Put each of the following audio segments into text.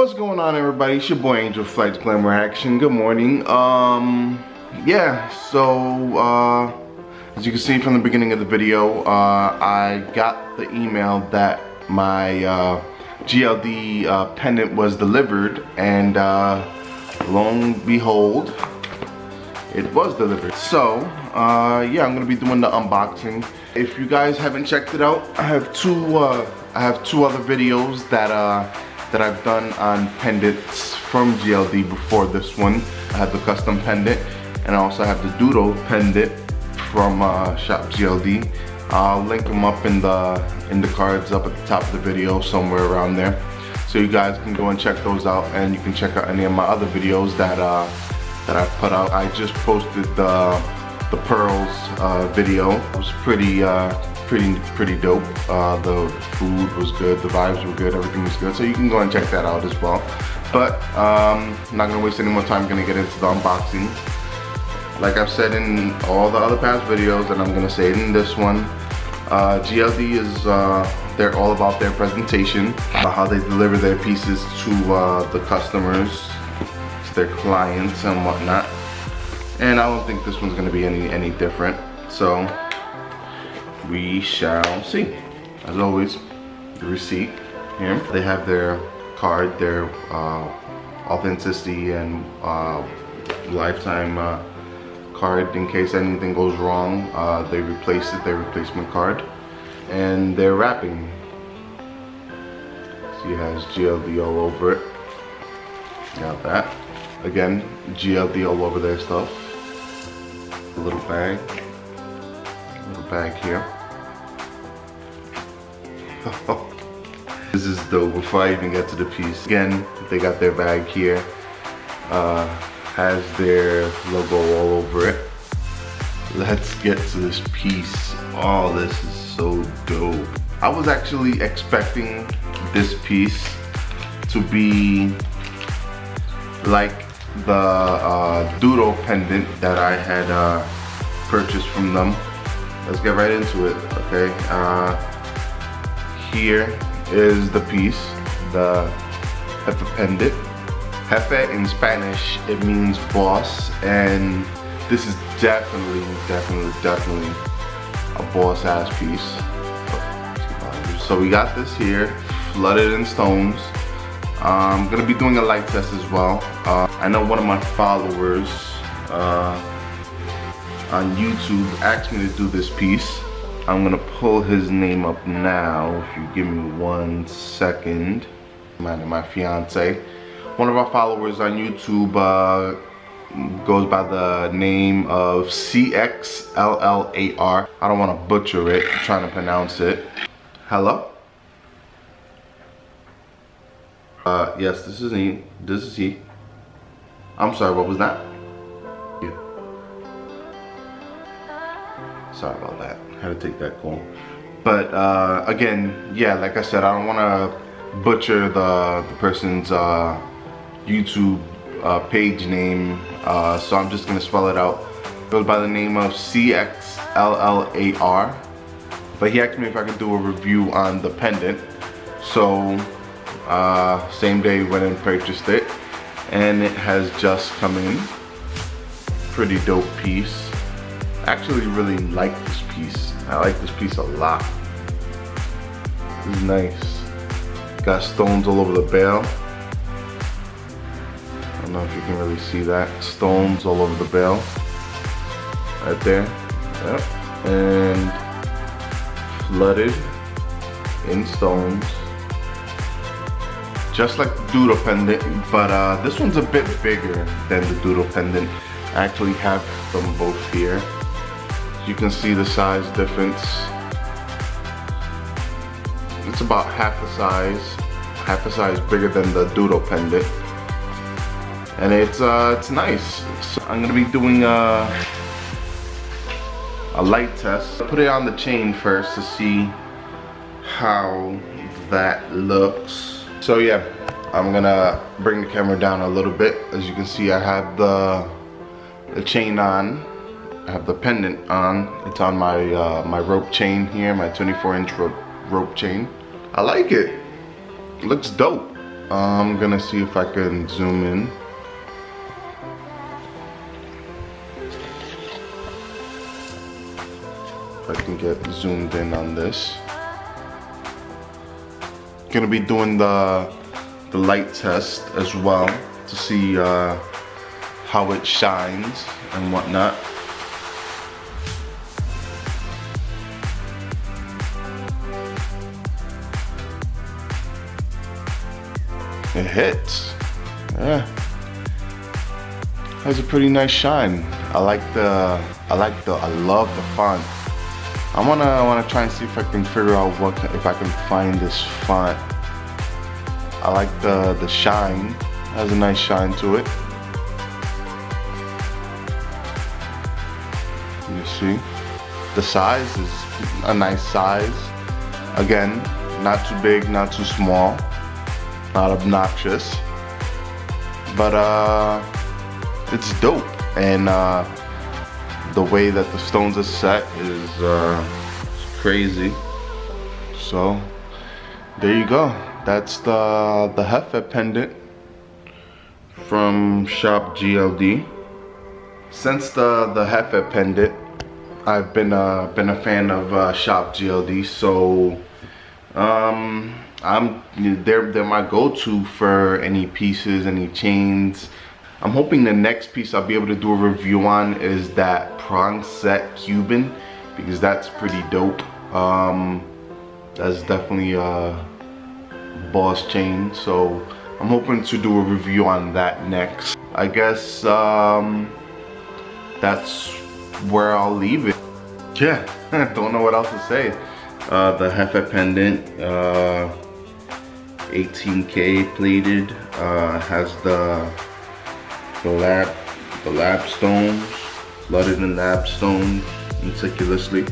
What's going on everybody? It's your boy Angel Flights Glamour Action. Good morning. Um yeah, so uh as you can see from the beginning of the video, uh I got the email that my uh GLD uh, pendant was delivered and uh lo and behold it was delivered. So, uh, yeah, I'm gonna be doing the unboxing. If you guys haven't checked it out, I have two, uh, I have two other videos that, uh, that I've done on pendants from GLD before this one. I have the custom pendant, and I also have the Doodle pendant from uh, Shop GLD. I'll link them up in the in the cards up at the top of the video, somewhere around there. So you guys can go and check those out, and you can check out any of my other videos that uh, that I put out. I just posted the the pearls uh, video. It was pretty uh, pretty pretty dope. Uh, the food was good, the vibes were good, everything was good. So you can go and check that out as well. But um, not gonna waste any more time. I'm gonna get into the unboxing. Like I've said in all the other past videos, and I'm gonna say it in this one. Uh, GLD is uh, they're all about their presentation, about how they deliver their pieces to uh, the customers to their clients and whatnot. And I don't think this one's gonna be any, any different. So we shall see. As always, the receipt here. They have their card, their uh, authenticity and uh, lifetime uh, card in case anything goes wrong. Uh, they replace it, their replacement card. And they're wrapping. It has GLD all over it. Got that. Again, GLD all over their stuff. A little bag. A little bag here. this is dope before I even get to the piece. Again, they got their bag here. Uh, has their logo all over it. Let's get to this piece. Oh, this is so dope. I was actually expecting this piece to be like the uh, doodle pendant that I had uh, purchased from them. Let's get right into it, okay? Uh, here is the piece, the Jefe pendant. Jefe in Spanish, it means boss, and this is definitely, definitely, definitely a boss ass piece. So we got this here, flooded in stones. I'm gonna be doing a light test as well. Uh, I know one of my followers uh, on YouTube asked me to do this piece. I'm gonna pull his name up now, if you give me one second. My, my fiance. One of our followers on YouTube uh, goes by the name of CXLLAR. I don't wanna butcher it, I'm trying to pronounce it. Hello? Uh, yes, this is he. This is he. I'm sorry, what was that? Sorry about that. Had to take that call. But uh, again, yeah, like I said, I don't want to butcher the, the person's uh, YouTube uh, page name, uh, so I'm just gonna spell it out. It goes by the name of CXLLAR. But he asked me if I could do a review on the pendant. So uh, same day went and purchased it and it has just come in pretty dope piece actually really like this piece. I like this piece a lot. This is nice. Got stones all over the bail I don't know if you can really see that. Stones all over the bail right there. Yep. and flooded in stones. Just like the Doodle pendant, but uh, this one's a bit bigger than the Doodle pendant. I actually have them both here. You can see the size difference. It's about half the size, half the size bigger than the Doodle pendant. And it's uh, it's nice. So I'm gonna be doing a, a light test. Put it on the chain first to see how that looks. So yeah, I'm gonna bring the camera down a little bit. As you can see, I have the, the chain on. I have the pendant on. It's on my uh, my rope chain here, my 24 inch rope, rope chain. I like it. it looks dope. I'm gonna see if I can zoom in. If I can get zoomed in on this. Gonna be doing the the light test as well to see uh, how it shines and whatnot. Hits. Yeah. Has a pretty nice shine. I like the I like the I love the font. I wanna I wanna try and see if I can figure out what if I can find this font. I like the the shine. Has a nice shine to it. You see? The size is a nice size. Again, not too big, not too small not obnoxious, but uh, it's dope. And uh, the way that the stones are set is uh, crazy. So there you go. That's the the Jefe pendant from Shop GLD. Since the the Jefe pendant, I've been uh, been a fan of uh, Shop GLD. So um, I'm they're they're my go-to for any pieces, any chains. I'm hoping the next piece I'll be able to do a review on is that prong set Cuban because that's pretty dope. Um, that's definitely a boss chain, so I'm hoping to do a review on that next. I guess um, that's where I'll leave it. Yeah, don't know what else to say. Uh, the Jefe pendant. Uh, 18K plated. Uh, has the the lab the lab stones, flooded in lab stones meticulously.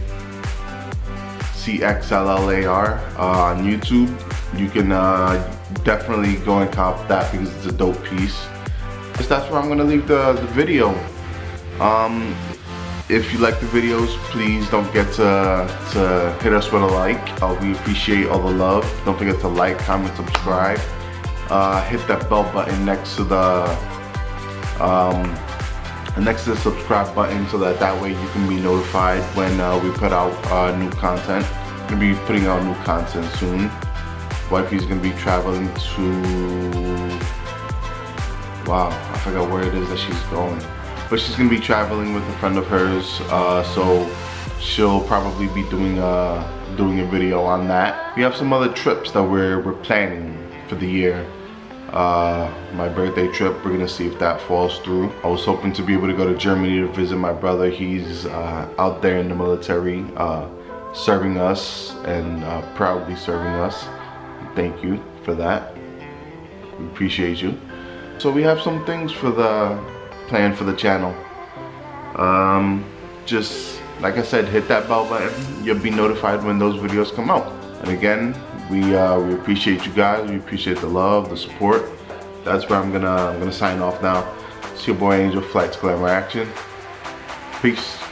CXLLAR uh, on YouTube. You can uh, definitely go and cop that because it's a dope piece. That's where I'm gonna leave the, the video. Um, if you like the videos, please don't forget to, to hit us with a like. Uh, we appreciate all the love. Don't forget to like, comment, subscribe. Uh, hit that bell button next to the um, next to the subscribe button so that that way you can be notified when uh, we put out uh, new content. We're gonna be putting out new content soon. Wifey's gonna be traveling to wow, I forgot where it is that she's going but she's gonna be traveling with a friend of hers uh, so she'll probably be doing a doing a video on that. We have some other trips that we're we're planning for the year. Uh, my birthday trip we're gonna see if that falls through. I was hoping to be able to go to Germany to visit my brother. He's uh, out there in the military uh, serving us and uh, proudly serving us. Thank you for that. We appreciate you. So we have some things for the plan for the channel. Um, just, like I said, hit that bell button. You'll be notified when those videos come out. And again, we, uh, we appreciate you guys. We appreciate the love, the support. That's where I'm gonna, I'm gonna sign off now. It's your boy Angel Flights Glamour Action. Peace.